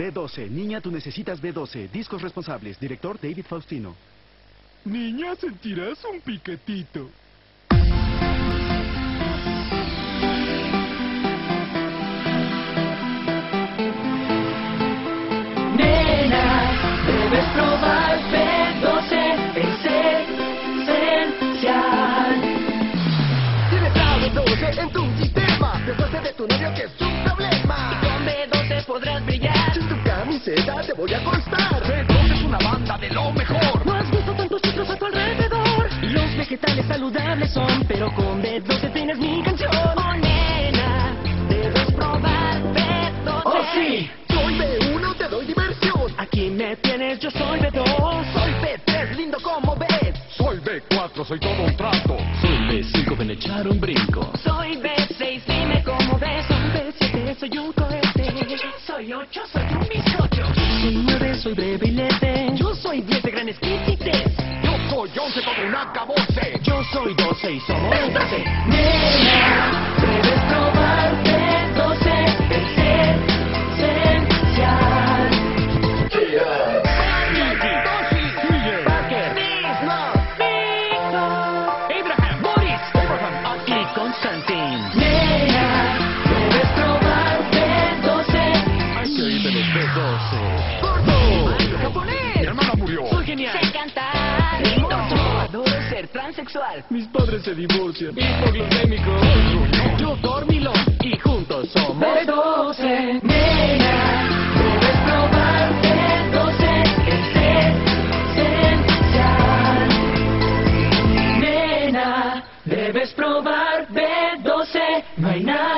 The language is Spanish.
B12. Niña, tú necesitas B12. Discos responsables. Director David Faustino. Niña, sentirás un piquetito. Nena, debes probar B12, es esencial. Tienes la B12 en tu sistema. Deshace de tu novio que es un problema. Camiseta te voy a constar. B12 es una banda de lo mejor. No has visto tantos chicos a tu alrededor. Los vegetales saludables son, pero con B12 tienes mi canción. Oh, nena, debes probar B12. ¡Oh, sí! Soy B1, te doy diversión. Aquí me tienes, yo soy B2. Soy B3, lindo como ves. Soy B4, soy todo un trato. Soy B5, ven a echar un brinco. Soy B6, dime cómo ves. Soy B7, soy un cohete. Soy 8, soy. Soy 9, soy bebelete. Yo soy 10 de gran. Yo soy 11, todo un acabose. Yo soy 12 y somos 12. homosexual. Mis padres se divorcian. Hipoglutémico. Yo dormilón. Y juntos somos. De 12, nena. Debes probar de 12 el test Nena. Debes probar B12. No hay nada.